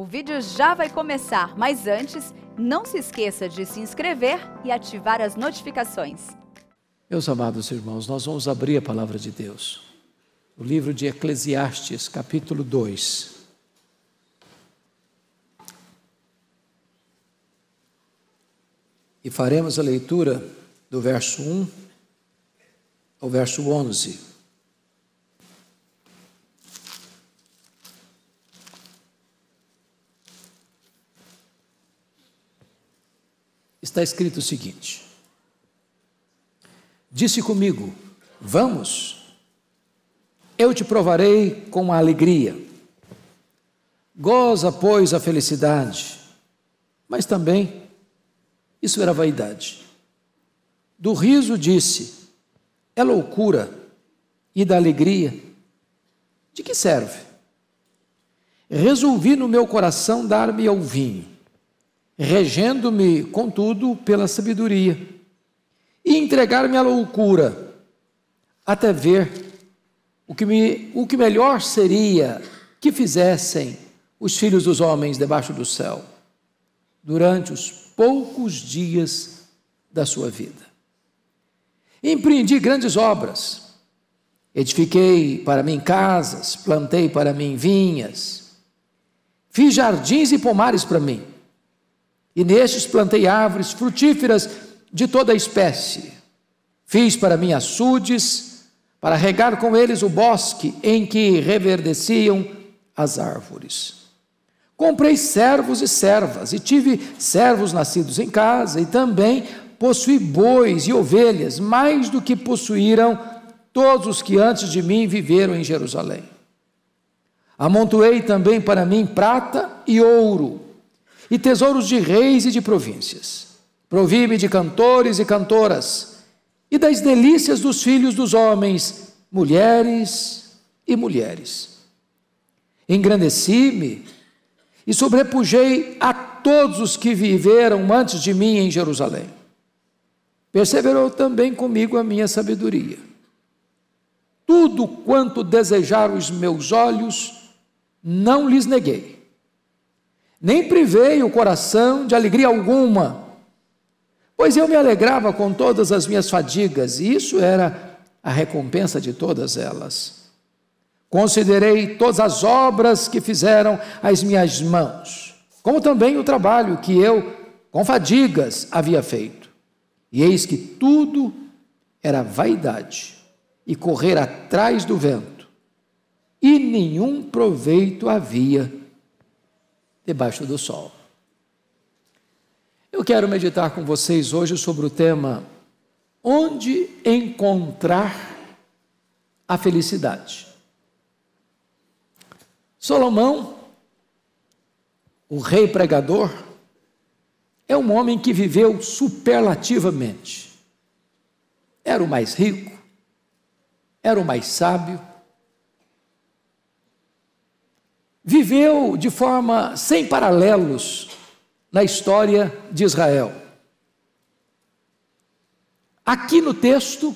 O vídeo já vai começar, mas antes, não se esqueça de se inscrever e ativar as notificações. Meus amados irmãos, nós vamos abrir a palavra de Deus. O livro de Eclesiastes, capítulo 2. E faremos a leitura do verso 1 ao verso 11. Está escrito o seguinte: Disse comigo: Vamos, eu te provarei com a alegria. Goza, pois, a felicidade, mas também isso era vaidade. Do riso disse: É loucura, e da alegria, de que serve? Resolvi no meu coração dar-me ao vinho regendo-me, contudo, pela sabedoria, e entregar-me à loucura, até ver o que, me, o que melhor seria que fizessem os filhos dos homens debaixo do céu, durante os poucos dias da sua vida. Empreendi grandes obras, edifiquei para mim casas, plantei para mim vinhas, fiz jardins e pomares para mim e nestes plantei árvores frutíferas de toda espécie. Fiz para mim açudes, para regar com eles o bosque em que reverdeciam as árvores. Comprei servos e servas, e tive servos nascidos em casa, e também possuí bois e ovelhas, mais do que possuíram todos os que antes de mim viveram em Jerusalém. Amontoei também para mim prata e ouro, e tesouros de reis e de províncias. Provi-me de cantores e cantoras, e das delícias dos filhos dos homens, mulheres e mulheres. Engrandeci-me e sobrepujei a todos os que viveram antes de mim em Jerusalém. Perseverou também comigo a minha sabedoria. Tudo quanto desejaram os meus olhos, não lhes neguei nem privei o coração de alegria alguma, pois eu me alegrava com todas as minhas fadigas, e isso era a recompensa de todas elas. Considerei todas as obras que fizeram as minhas mãos, como também o trabalho que eu, com fadigas, havia feito. E eis que tudo era vaidade e correr atrás do vento, e nenhum proveito havia debaixo do sol. Eu quero meditar com vocês hoje sobre o tema Onde encontrar a felicidade. Salomão, o rei pregador, é um homem que viveu superlativamente. Era o mais rico, era o mais sábio, viveu de forma sem paralelos na história de Israel. Aqui no texto,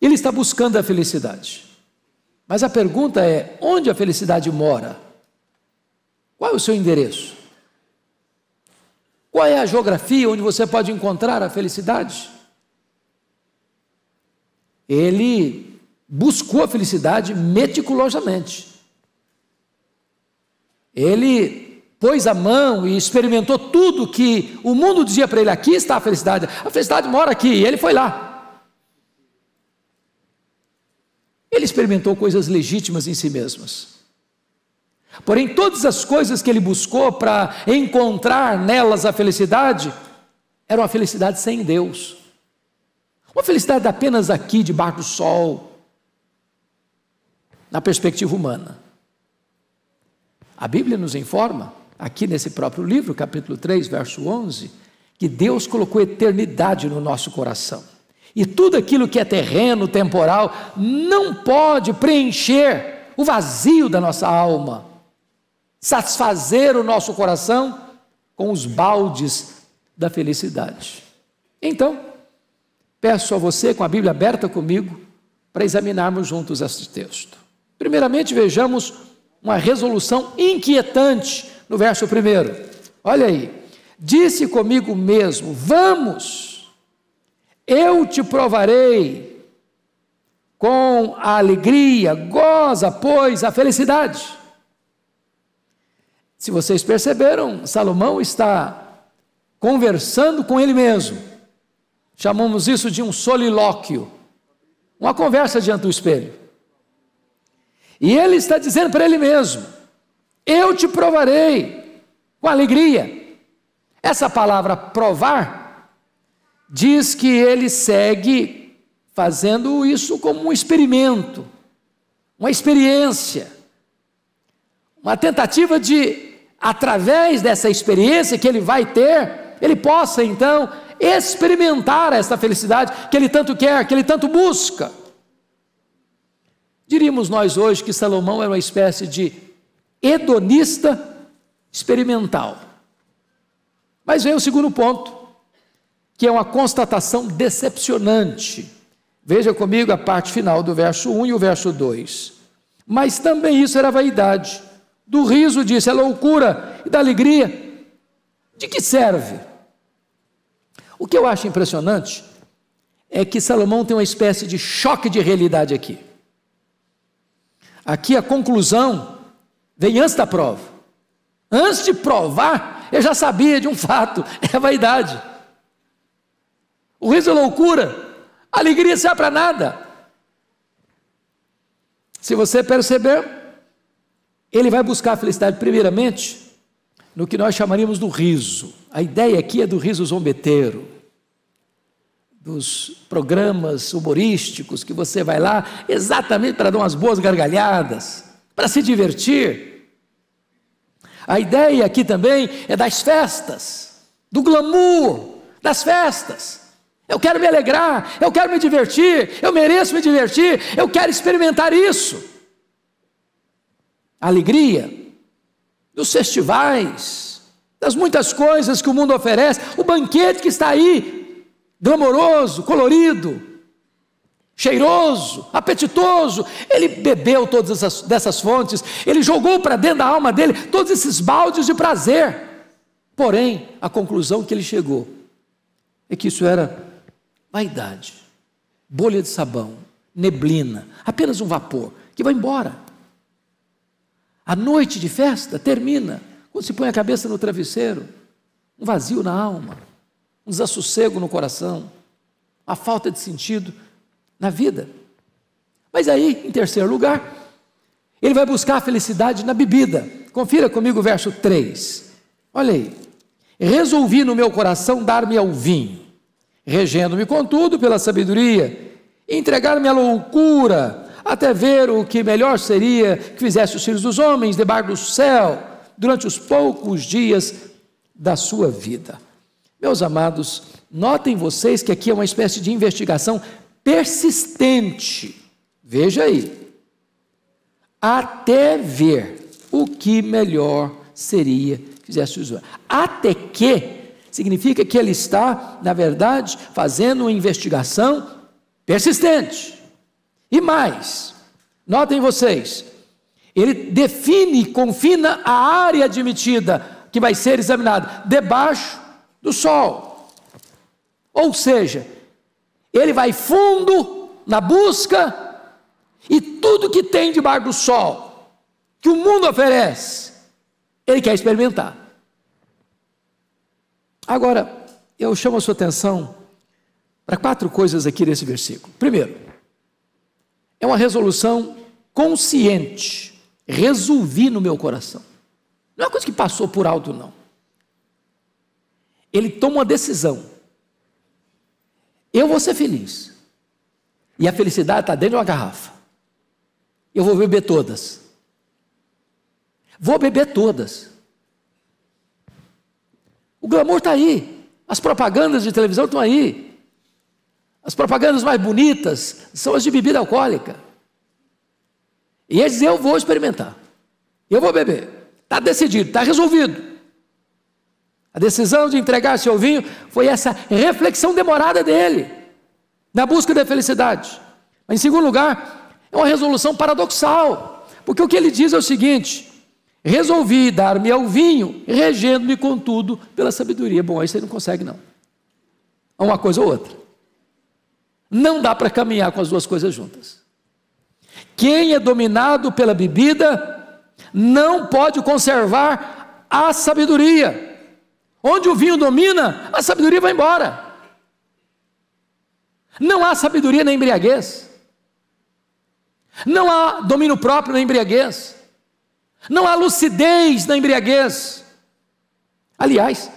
ele está buscando a felicidade. Mas a pergunta é: onde a felicidade mora? Qual é o seu endereço? Qual é a geografia onde você pode encontrar a felicidade? Ele buscou a felicidade meticulosamente. Ele pôs a mão e experimentou tudo que o mundo dizia para ele: aqui está a felicidade, a felicidade mora aqui, e ele foi lá. Ele experimentou coisas legítimas em si mesmas. Porém, todas as coisas que ele buscou para encontrar nelas a felicidade, era uma felicidade sem Deus. Uma felicidade apenas aqui, debaixo do sol, na perspectiva humana. A Bíblia nos informa, aqui nesse próprio livro, capítulo 3, verso 11, que Deus colocou eternidade no nosso coração. E tudo aquilo que é terreno, temporal, não pode preencher o vazio da nossa alma, satisfazer o nosso coração com os baldes da felicidade. Então, peço a você, com a Bíblia aberta comigo, para examinarmos juntos este texto. Primeiramente, vejamos uma resolução inquietante no verso primeiro. Olha aí. Disse comigo mesmo: Vamos, eu te provarei com a alegria, goza, pois, a felicidade. Se vocês perceberam, Salomão está conversando com ele mesmo. Chamamos isso de um solilóquio, uma conversa diante do espelho. E ele está dizendo para ele mesmo: Eu te provarei com alegria. Essa palavra provar diz que ele segue fazendo isso como um experimento, uma experiência, uma tentativa de, através dessa experiência que ele vai ter, ele possa então experimentar essa felicidade que ele tanto quer, que ele tanto busca. Diríamos nós hoje que Salomão era uma espécie de hedonista experimental. Mas vem o segundo ponto, que é uma constatação decepcionante. Veja comigo a parte final do verso 1 e o verso 2. Mas também isso era vaidade. Do riso disse, é loucura, e da alegria, de que serve? O que eu acho impressionante é que Salomão tem uma espécie de choque de realidade aqui. Aqui a conclusão vem antes da prova. Antes de provar, eu já sabia de um fato: é vaidade. O riso é loucura, a alegria serve para nada. Se você perceber, ele vai buscar a felicidade primeiramente no que nós chamaríamos do riso. A ideia aqui é do riso zombeteiro, dos programas humorísticos que você vai lá exatamente para dar umas boas gargalhadas, para se divertir. A ideia aqui também é das festas, do glamour das festas. Eu quero me alegrar, eu quero me divertir, eu mereço me divertir, eu quero experimentar isso. A alegria dos festivais, das muitas coisas que o mundo oferece, o banquete que está aí glamouroso, colorido, cheiroso, apetitoso. Ele bebeu todas essas dessas fontes, ele jogou para dentro da alma dele todos esses baldes de prazer. Porém, a conclusão que ele chegou é que isso era vaidade, bolha de sabão, neblina, apenas um vapor que vai embora. A noite de festa termina quando se põe a cabeça no travesseiro, um vazio na alma um desassossego no coração, a falta de sentido na vida. Mas aí, em terceiro lugar, ele vai buscar a felicidade na bebida. Confira comigo o verso 3. Olha aí. Resolvi no meu coração dar-me ao vinho, regendo-me, contudo, pela sabedoria, entregar-me à loucura, até ver o que melhor seria que fizesse os filhos dos homens debaixo do céu, durante os poucos dias da sua vida. Meus amados, notem vocês que aqui é uma espécie de investigação persistente. Veja aí. Até ver o que melhor seria fizesse o usuário. Até que significa que ele está, na verdade, fazendo uma investigação persistente. E mais, notem vocês, ele define, confina a área admitida que vai ser examinada debaixo do sol. Ou seja, ele vai fundo na busca e tudo que tem debaixo do sol, que o mundo oferece, ele quer experimentar. Agora, eu chamo a sua atenção para quatro coisas aqui nesse versículo. Primeiro, é uma resolução consciente, resolvi no meu coração. Não é uma coisa que passou por alto, não ele toma uma decisão. Eu vou ser feliz. E a felicidade está dentro de uma garrafa. Eu vou beber todas. Vou beber todas. O glamour está aí. As propagandas de televisão estão aí. As propagandas mais bonitas são as de bebida alcoólica. E eles dizem: Eu vou experimentar. Eu vou beber. Está decidido, está resolvido. A decisão de entregar seu vinho foi essa reflexão demorada dele, na busca da felicidade. Mas, em segundo lugar, é uma resolução paradoxal, porque o que ele diz é o seguinte: Resolvi dar-me ao vinho, regendo-me contudo pela sabedoria. Bom, aí você não consegue, não. É uma coisa ou outra. Não dá para caminhar com as duas coisas juntas. Quem é dominado pela bebida não pode conservar a sabedoria. Onde o vinho domina, a sabedoria vai embora. Não há sabedoria na embriaguez. Não há domínio próprio na embriaguez. Não há lucidez na embriaguez. Aliás,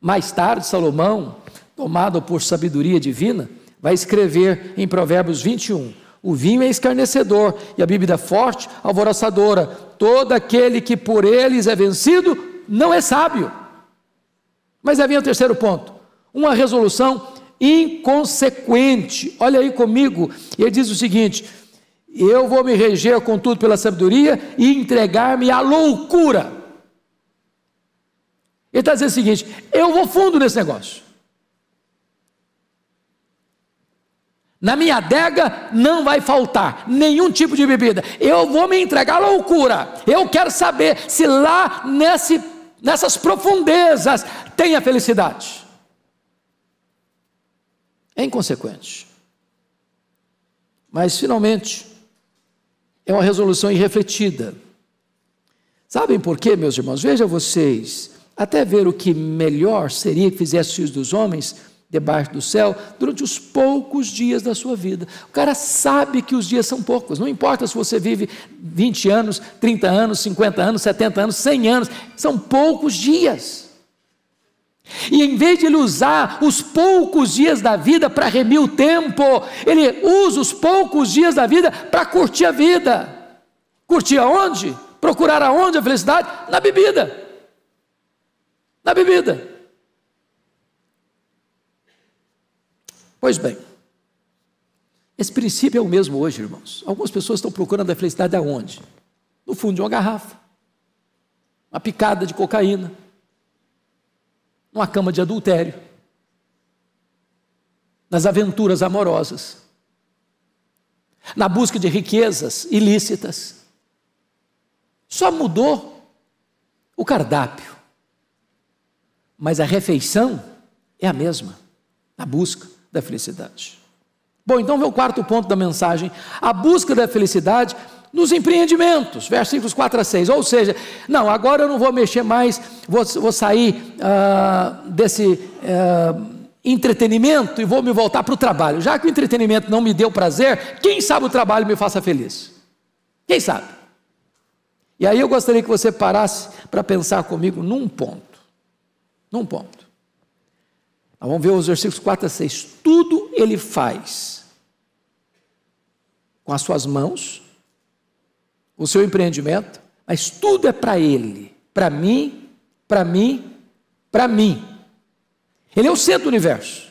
mais tarde, Salomão, tomado por sabedoria divina, vai escrever em Provérbios 21: O vinho é escarnecedor e a bebida forte, alvoroçadora. Todo aquele que por eles é vencido não é sábio. Mas vem o terceiro ponto: uma resolução inconsequente. Olha aí comigo, ele diz o seguinte: eu vou me reger, contudo, pela sabedoria e entregar-me à loucura. Ele está dizendo o seguinte: eu vou fundo nesse negócio. Na minha adega não vai faltar nenhum tipo de bebida. Eu vou me entregar à loucura. Eu quero saber se lá nesse, nessas profundezas tem a felicidade. É inconsequente. Mas finalmente, é uma resolução irrefletida. Sabem por quê, meus irmãos? Veja vocês, até ver o que melhor seria que fizesse os filhos dos homens debaixo do céu durante os poucos dias da sua vida. O cara sabe que os dias são poucos, não importa se você vive 20 anos, 30 anos, 50 anos, 70 anos, 100 anos, são poucos dias. E em vez de ele usar os poucos dias da vida para remir o tempo, ele usa os poucos dias da vida para curtir a vida. Curtir aonde? Procurar aonde a felicidade? Na bebida. Na bebida. Pois bem, esse princípio é o mesmo hoje, irmãos. Algumas pessoas estão procurando a felicidade aonde? No fundo de uma garrafa, uma picada de cocaína numa cama de adultério, nas aventuras amorosas, na busca de riquezas ilícitas. Só mudou o cardápio, mas a refeição é a mesma, a busca da felicidade. Bom, então o quarto ponto da mensagem. A busca da felicidade nos empreendimentos, versículos 4 a 6. Ou seja, não, agora eu não vou mexer mais, vou, vou sair uh, desse uh, entretenimento e vou me voltar para o trabalho. Já que o entretenimento não me deu prazer, quem sabe o trabalho me faça feliz? Quem sabe? E aí eu gostaria que você parasse para pensar comigo num ponto. Num ponto. Vamos ver os versículos 4 a 6. Tudo ele faz com as suas mãos o seu empreendimento, mas tudo é para ele, para mim, para mim, para mim. Ele é o centro do universo.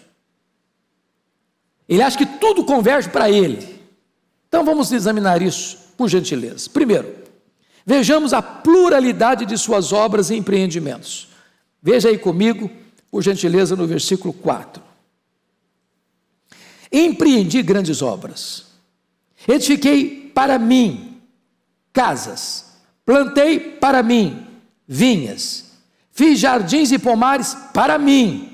Ele acha que tudo converge para ele. Então vamos examinar isso, por gentileza. Primeiro, vejamos a pluralidade de suas obras e empreendimentos. Veja aí comigo, por gentileza, no versículo 4. Empreendi grandes obras, edifiquei para mim casas, plantei para mim vinhas, fiz jardins e pomares para mim,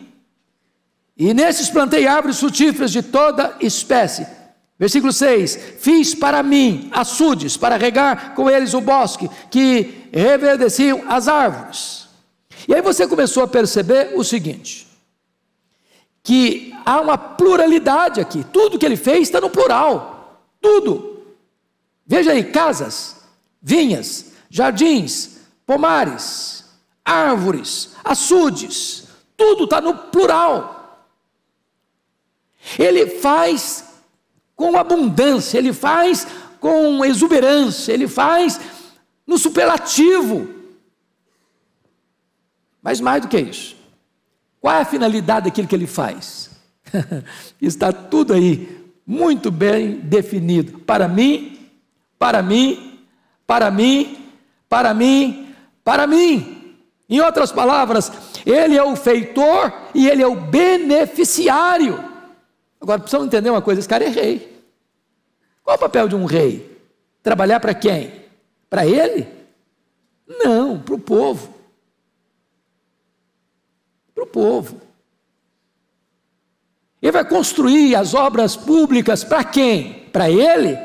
e nesses plantei árvores frutíferas de toda espécie. Versículo 6: Fiz para mim açudes, para regar com eles o bosque, que reverdeciam as árvores. E aí você começou a perceber o seguinte: que há uma pluralidade aqui, tudo que ele fez está no plural, tudo. Veja aí, casas, vinhas, jardins, pomares, árvores, açudes, tudo está no plural. Ele faz com abundância, ele faz com exuberância, ele faz no superlativo. Mas mais do que isso, qual é a finalidade daquilo que ele faz? Está tudo aí, muito bem definido. Para mim, para mim para mim, para mim, para mim. Em outras palavras, ele é o feitor e ele é o beneficiário. Agora precisamos entender uma coisa: esse cara é rei. Qual o papel de um rei? Trabalhar para quem? Para ele? Não, para o povo. Para o povo. Ele vai construir as obras públicas para quem? Para ele?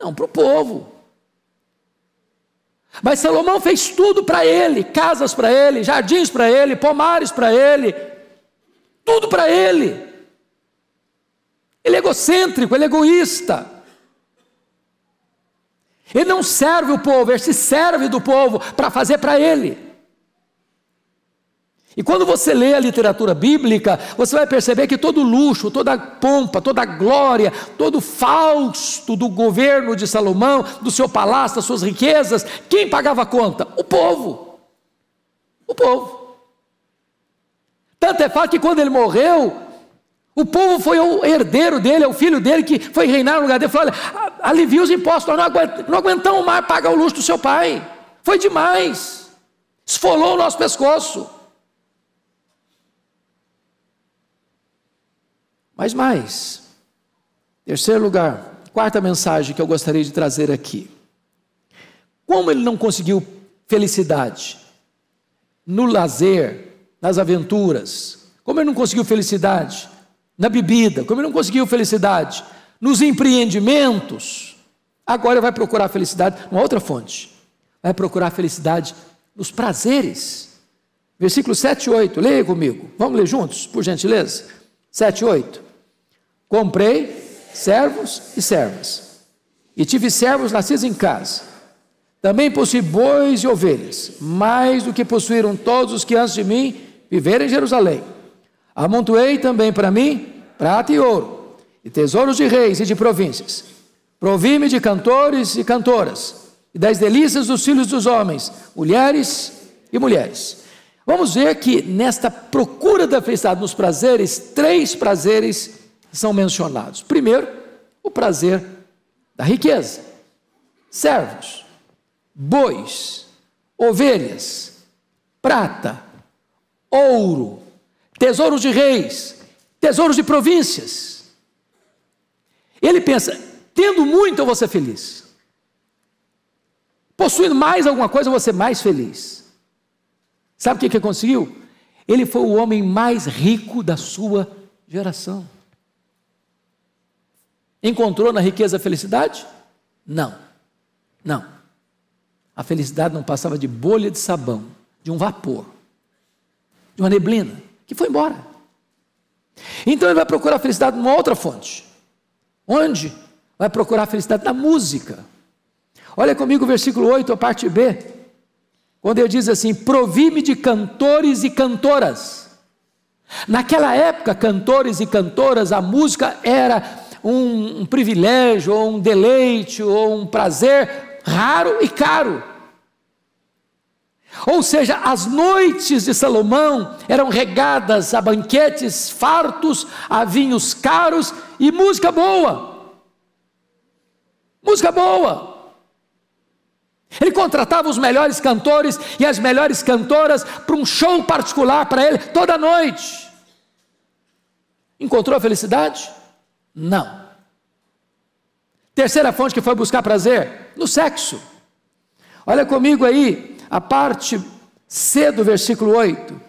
Não, para o povo. Mas Salomão fez tudo para ele: casas para ele, jardins para ele, pomares para ele, tudo para ele. Ele é egocêntrico, ele é egoísta. Ele não serve o povo, ele se serve do povo para fazer para ele. E quando você lê a literatura bíblica, você vai perceber que todo luxo, toda pompa, toda glória, todo fausto do governo de Salomão, do seu palácio, das suas riquezas, quem pagava a conta? O povo. O povo. Tanto é fato que quando ele morreu, o povo foi o herdeiro dele, é o filho dele que foi reinar no lugar dele. Falou: olha, alivia os impostos, nós não aguentamos mais pagar o luxo do seu pai. Foi demais. Esfolou o nosso pescoço. Mas mais, terceiro lugar, quarta mensagem que eu gostaria de trazer aqui. Como ele não conseguiu felicidade no lazer, nas aventuras, como ele não conseguiu felicidade na bebida, como ele não conseguiu felicidade nos empreendimentos, agora vai procurar felicidade numa outra fonte. Vai procurar felicidade nos prazeres. Versículo 7 e 8, leia comigo. Vamos ler juntos, por gentileza? 7 e 8. Comprei servos e servas, e tive servos nascidos em casa. Também possuí bois e ovelhas, mais do que possuíram todos os que antes de mim viveram em Jerusalém. Amontoei também para mim prata e ouro, e tesouros de reis e de províncias. Provi-me de cantores e cantoras, e das delícias dos filhos dos homens, mulheres e mulheres. Vamos ver que nesta procura da felicidade nos prazeres, três prazeres são mencionados. Primeiro, o prazer da riqueza, servos, bois, ovelhas, prata, ouro, tesouros de reis, tesouros de províncias. Ele pensa: tendo muito, eu vou ser feliz. Possuindo mais alguma coisa, eu vou ser mais feliz. Sabe o que ele conseguiu? Ele foi o homem mais rico da sua geração. Encontrou na riqueza a felicidade? Não. Não. A felicidade não passava de bolha de sabão, de um vapor, de uma neblina, que foi embora. Então ele vai procurar a felicidade numa outra fonte. Onde? Vai procurar a felicidade na música. Olha comigo o versículo 8, a parte B. Quando ele diz assim: Provi-me de cantores e cantoras. Naquela época, cantores e cantoras, a música era um, um privilégio, ou um deleite, ou um prazer raro e caro. Ou seja, as noites de Salomão eram regadas a banquetes fartos, a vinhos caros e música boa. Música boa. Ele contratava os melhores cantores e as melhores cantoras para um show particular para ele toda noite. Encontrou a felicidade? Não. Terceira fonte que foi buscar prazer? No sexo. Olha comigo aí, a parte C do versículo 8.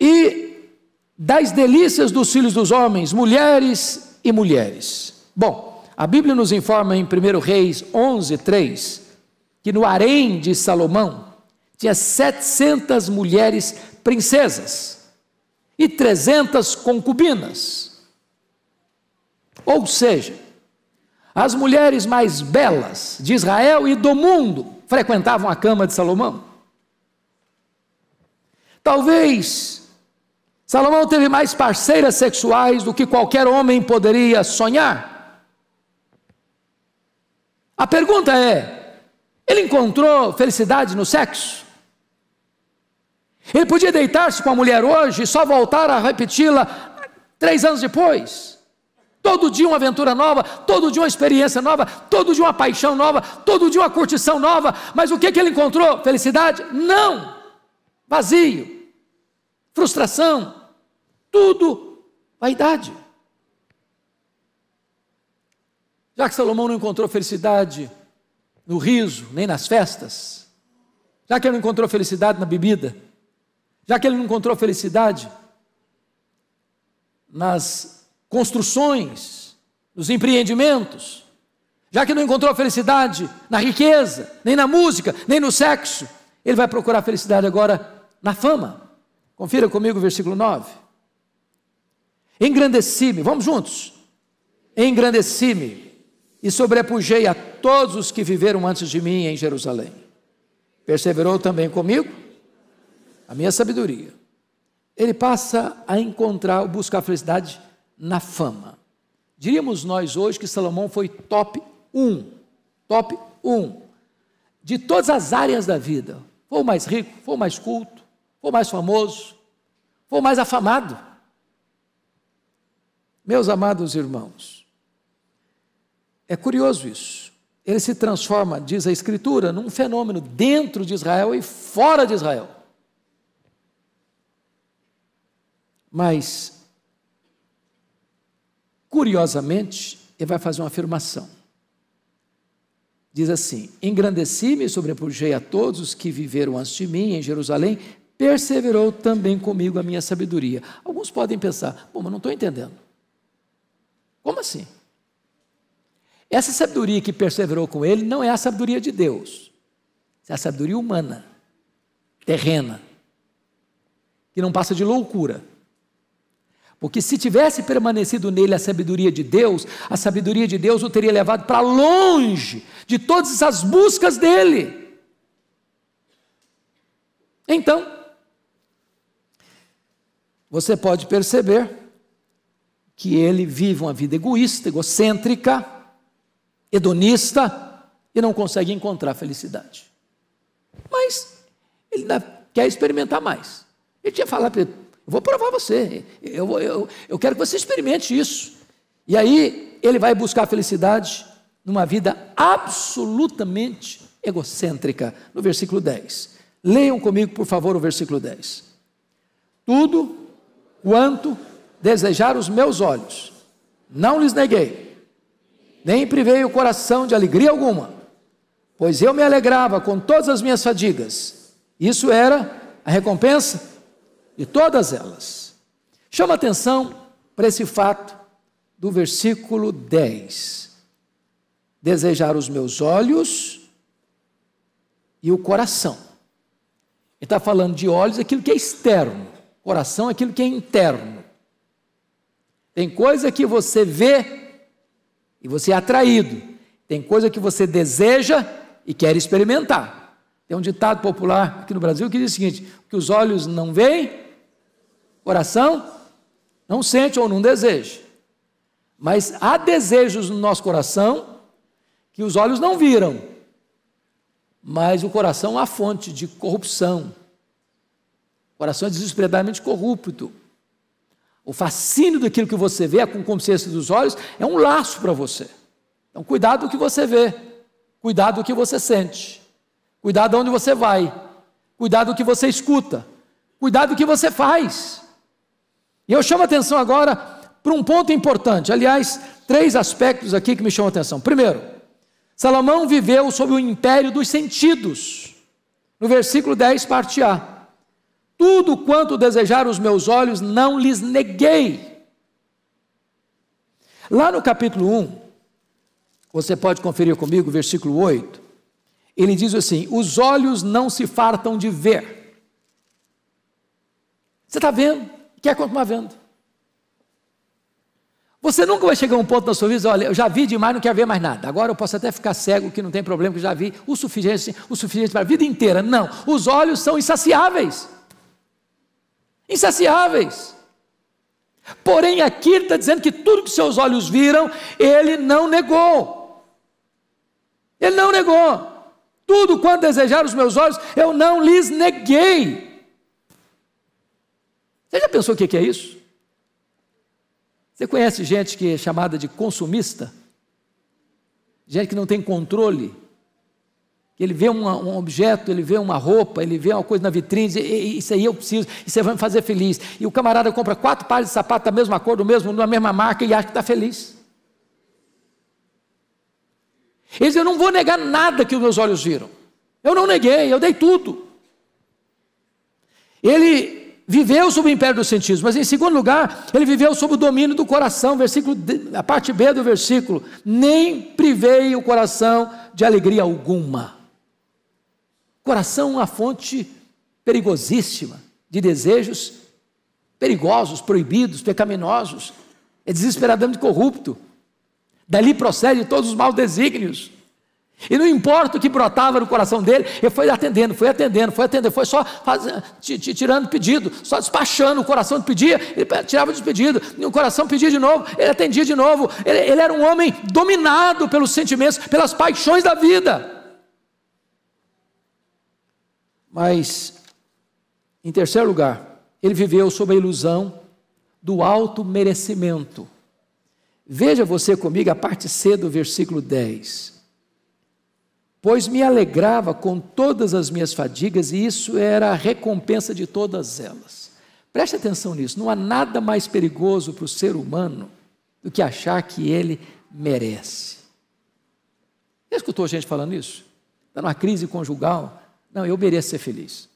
E das delícias dos filhos dos homens, mulheres e mulheres. Bom, a Bíblia nos informa em 1 Reis 11, 3, que no harém de Salomão tinha 700 mulheres princesas e 300 concubinas. Ou seja, as mulheres mais belas de Israel e do mundo frequentavam a cama de Salomão. Talvez Salomão teve mais parceiras sexuais do que qualquer homem poderia sonhar. A pergunta é: ele encontrou felicidade no sexo? Ele podia deitar-se com a mulher hoje e só voltar a repeti-la três anos depois. Todo dia uma aventura nova, todo dia uma experiência nova, todo dia uma paixão nova, todo dia uma curtição nova. Mas o que, que ele encontrou? Felicidade? Não! Vazio, frustração, tudo vaidade. Já que Salomão não encontrou felicidade no riso, nem nas festas? Já que ele não encontrou felicidade na bebida? Já que ele não encontrou felicidade nas construções, nos empreendimentos? Já que não encontrou felicidade na riqueza, nem na música, nem no sexo, ele vai procurar felicidade agora na fama. Confira comigo o versículo 9. Engrandeci-me, vamos juntos. Engrandeci-me e sobrepujei a todos os que viveram antes de mim em Jerusalém. Perseverou também comigo a minha sabedoria. Ele passa a encontrar, buscar a felicidade na fama. Diríamos nós hoje que Salomão foi top 1, top 1 de todas as áreas da vida. Foi o mais rico, foi o mais culto, foi o mais famoso, foi o mais afamado. Meus amados irmãos, é curioso isso. Ele se transforma, diz a Escritura, num fenômeno dentro de Israel e fora de Israel. Mas, curiosamente, ele vai fazer uma afirmação. Diz assim: Engrandeci-me e sobrepujei a todos os que viveram antes de mim em Jerusalém, perseverou também comigo a minha sabedoria. Alguns podem pensar, bom, mas não estou entendendo. Como assim? Essa sabedoria que perseverou com ele não é a sabedoria de Deus, é a sabedoria humana, terrena, que não passa de loucura. Porque se tivesse permanecido nele a sabedoria de Deus, a sabedoria de Deus o teria levado para longe de todas as buscas dele. Então, você pode perceber que ele vive uma vida egoísta, egocêntrica, hedonista e não consegue encontrar felicidade. Mas ele quer experimentar mais. Ele tinha falado para ele, vou provar você, eu, eu, eu quero que você experimente isso. E aí ele vai buscar felicidade numa vida absolutamente egocêntrica, no versículo 10. Leiam comigo, por favor, o versículo 10. Tudo quanto desejar os meus olhos, não lhes neguei, nem privei o coração de alegria alguma, pois eu me alegrava com todas as minhas fadigas. Isso era a recompensa de todas elas. Chama atenção para esse fato do versículo 10. Desejar os meus olhos e o coração. Ele está falando de olhos, aquilo que é externo, coração, aquilo que é interno. Tem coisa que você vê e você é atraído, tem coisa que você deseja e quer experimentar. Tem um ditado popular aqui no Brasil que diz o seguinte: que os olhos não veem, coração não sente ou não deseja. Mas há desejos no nosso coração que os olhos não viram, mas o coração é a fonte de corrupção. O coração é desesperadamente corrupto. O fascínio daquilo que você vê, com consciência dos olhos, é um laço para você. Então, cuidado do que você vê, cuidado do que você sente, cuidado de onde você vai, cuidado do que você escuta, cuidado do que você faz. E eu chamo a atenção agora para um ponto importante. Aliás, três aspectos aqui que me chamam a atenção. Primeiro, Salomão viveu sob o império dos sentidos. No versículo 10, parte A. Tudo quanto desejaram os meus olhos, não lhes neguei. Lá no capítulo 1, você pode conferir comigo, versículo 8. Ele diz assim: Os olhos não se fartam de ver. Você está vendo? Quer continuar vendo. Você nunca vai chegar a um ponto na sua vida, olha, eu já vi demais, não quero ver mais nada. Agora eu posso até ficar cego, que não tem problema, que já vi o suficiente, o suficiente para a vida inteira. Não, os olhos são insaciáveis. Insaciáveis. Porém, aqui ele está dizendo que tudo que seus olhos viram, ele não negou. Ele não negou. Tudo quanto desejaram os meus olhos, eu não lhes neguei. Você já pensou o que é isso? Você conhece gente que é chamada de consumista? Gente que não tem controle. Ele vê uma, um objeto, ele vê uma roupa, ele vê uma coisa na vitrine, diz, isso aí eu preciso, isso vai me fazer feliz. E o camarada compra quatro pares de sapato da mesma cor, do mesmo, da mesma marca e acha que está feliz. Ele diz: Eu não vou negar nada que os meus olhos viram. Eu não neguei, eu dei tudo. Ele viveu sob o império dos sentidos, mas em segundo lugar, ele viveu sob o domínio do coração, versículo, a parte B do versículo, nem privei o coração de alegria alguma. Coração, uma fonte perigosíssima de desejos perigosos, proibidos, pecaminosos, é desesperadamente corrupto. Dali procede todos os maus desígnios. E não importa o que brotava no coração dele, ele foi atendendo, foi atendendo, foi atendendo, foi só fazendo, tirando pedido, só despachando. O coração pedia, ele tirava de pedido, o coração pedia de novo, ele atendia de novo. Ele, ele era um homem dominado pelos sentimentos, pelas paixões da vida. Mas, em terceiro lugar, ele viveu sob a ilusão do alto merecimento. Veja você comigo a parte C do versículo 10 pois me alegrava com todas as minhas fadigas e isso era a recompensa de todas elas. Preste atenção nisso, não há nada mais perigoso para o ser humano do que achar que ele merece. Já escutou gente falando isso? Está numa crise conjugal? Não, eu mereço ser feliz.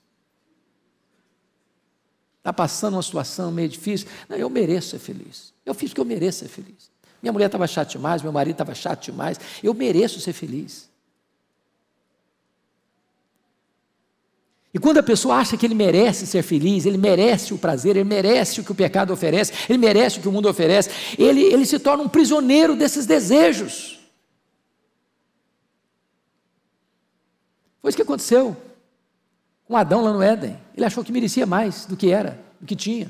Está passando uma situação meio difícil? Não, eu mereço ser feliz. Eu fiz porque eu mereço ser feliz. Minha mulher estava chata demais, meu marido estava chato demais. Eu mereço ser feliz. E quando a pessoa acha que ele merece ser feliz, ele merece o prazer, ele merece o que o pecado oferece, ele merece o que o mundo oferece, ele, ele se torna um prisioneiro desses desejos. Foi isso que aconteceu com Adão lá no Éden. Ele achou que merecia mais do que era, do que tinha.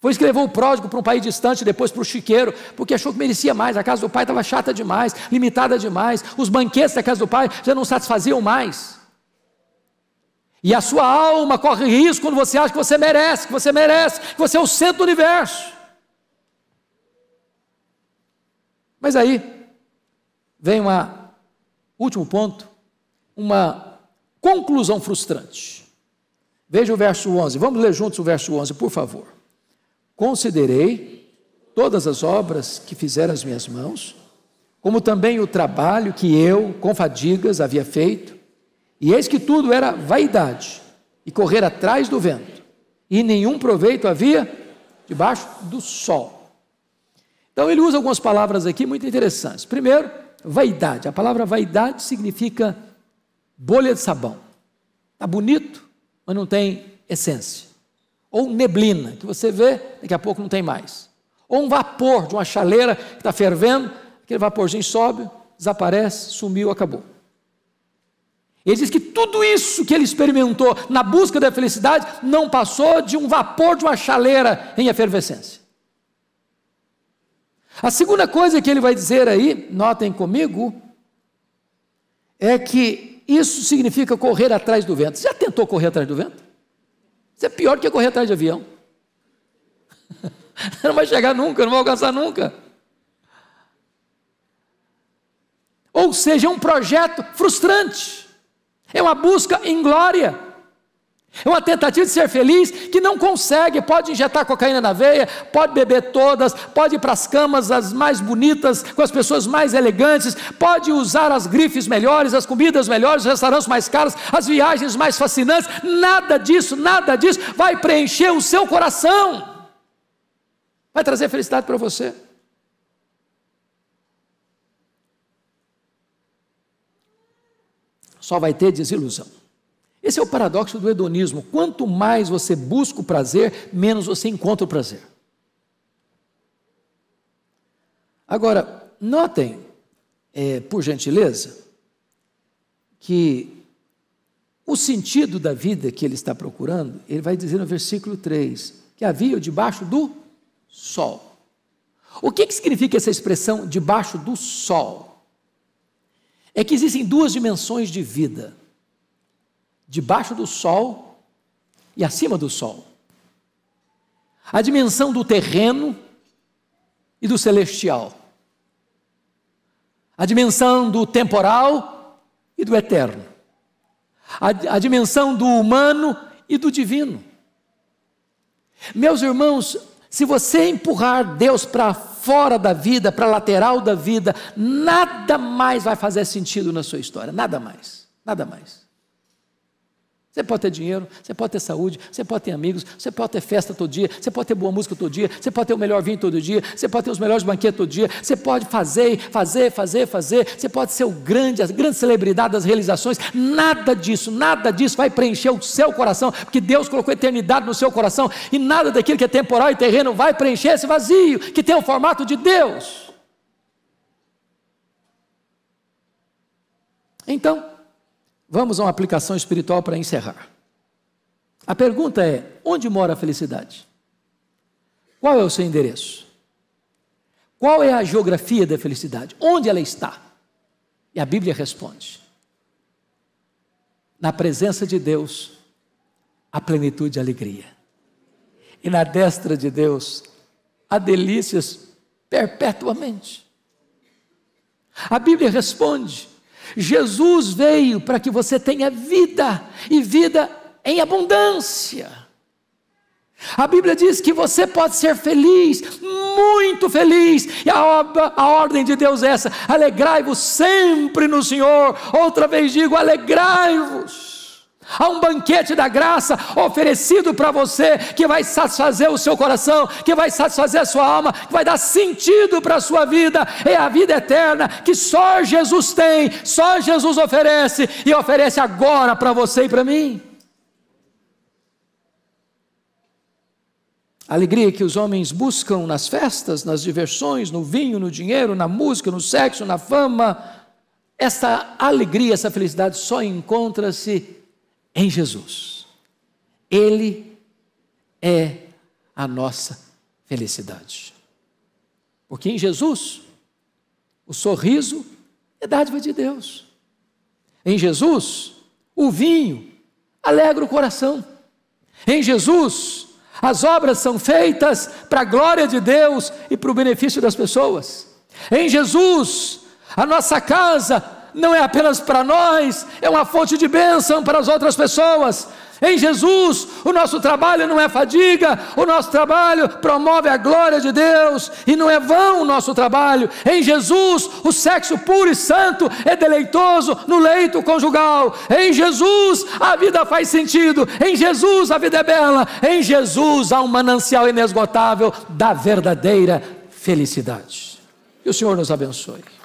Foi isso que levou o pródigo para um país distante, depois para o chiqueiro, porque achou que merecia mais. A casa do pai estava chata demais, limitada demais. Os banquetes da casa do pai já não satisfaziam mais. E a sua alma corre risco quando você acha que você merece, que você merece, que você é o centro do universo. Mas aí vem um último ponto, uma conclusão frustrante. Veja o verso 11, vamos ler juntos o verso 11, por favor. Considerei todas as obras que fizeram as minhas mãos, como também o trabalho que eu, com fadigas, havia feito, e eis que tudo era vaidade e correr atrás do vento, e nenhum proveito havia debaixo do sol. Então ele usa algumas palavras aqui muito interessantes. Primeiro, vaidade. A palavra vaidade significa bolha de sabão. Está bonito, mas não tem essência. Ou neblina, que você vê, daqui a pouco não tem mais. Ou um vapor de uma chaleira que está fervendo, aquele vaporzinho sobe, desaparece, sumiu, acabou. Ele diz que tudo isso que ele experimentou na busca da felicidade não passou de um vapor de uma chaleira em efervescência. A segunda coisa que ele vai dizer aí, notem comigo, é que isso significa correr atrás do vento. Você já tentou correr atrás do vento? Isso é pior do que correr atrás de avião. não vai chegar nunca, não vai alcançar nunca. Ou seja, é um projeto frustrante. É uma busca em glória. É uma tentativa de ser feliz que não consegue. Pode injetar cocaína na veia, pode beber todas, pode ir para as camas as mais bonitas, com as pessoas mais elegantes, pode usar as grifes melhores, as comidas melhores, os restaurantes mais caros, as viagens mais fascinantes. Nada disso, nada disso vai preencher o seu coração, vai trazer felicidade para você. Só vai ter desilusão. Esse é o paradoxo do hedonismo. Quanto mais você busca o prazer, menos você encontra o prazer. Agora, notem, é, por gentileza, que o sentido da vida que ele está procurando, ele vai dizer no versículo 3, que havia debaixo do sol. O que, que significa essa expressão debaixo do sol? É que existem duas dimensões de vida: debaixo do sol e acima do sol. A dimensão do terreno e do celestial. A dimensão do temporal e do eterno. A, a dimensão do humano e do divino. Meus irmãos, se você empurrar Deus para fora da vida, para a lateral da vida, nada mais vai fazer sentido na sua história, nada mais, nada mais. Você pode ter dinheiro, você pode ter saúde, você pode ter amigos, você pode ter festa todo dia, você pode ter boa música todo dia, você pode ter o melhor vinho todo dia, você pode ter os melhores banquetes todo dia, você pode fazer, fazer, fazer, fazer, você pode ser o grande, a grande celebridade das realizações. Nada disso, nada disso vai preencher o seu coração, porque Deus colocou eternidade no seu coração e nada daquilo que é temporal e terreno vai preencher esse vazio que tem o formato de Deus. Então, Vamos a uma aplicação espiritual para encerrar. A pergunta é: onde mora a felicidade? Qual é o seu endereço? Qual é a geografia da felicidade? Onde ela está? E a Bíblia responde: na presença de Deus, a plenitude e a alegria. E na destra de Deus, há delícias perpetuamente. A Bíblia responde: Jesus veio para que você tenha vida e vida em abundância. A Bíblia diz que você pode ser feliz, muito feliz, e a, obra, a ordem de Deus é essa: alegrai-vos sempre no Senhor. Outra vez digo: alegrai-vos. Há um banquete da graça oferecido para você que vai satisfazer o seu coração, que vai satisfazer a sua alma, que vai dar sentido para a sua vida. É a vida eterna que só Jesus tem, só Jesus oferece e oferece agora para você e para mim. A alegria que os homens buscam nas festas, nas diversões, no vinho, no dinheiro, na música, no sexo, na fama, essa alegria, essa felicidade só encontra-se em Jesus. Ele é a nossa felicidade. Porque em Jesus, o sorriso é dádiva de Deus. Em Jesus, o vinho alegra o coração. Em Jesus, as obras são feitas para a glória de Deus e para o benefício das pessoas. Em Jesus, a nossa casa não é apenas para nós, é uma fonte de bênção para as outras pessoas. Em Jesus, o nosso trabalho não é fadiga, o nosso trabalho promove a glória de Deus e não é vão o nosso trabalho. Em Jesus, o sexo puro e santo é deleitoso no leito conjugal. Em Jesus, a vida faz sentido. Em Jesus, a vida é bela. Em Jesus, há um manancial inesgotável da verdadeira felicidade. Que o Senhor nos abençoe.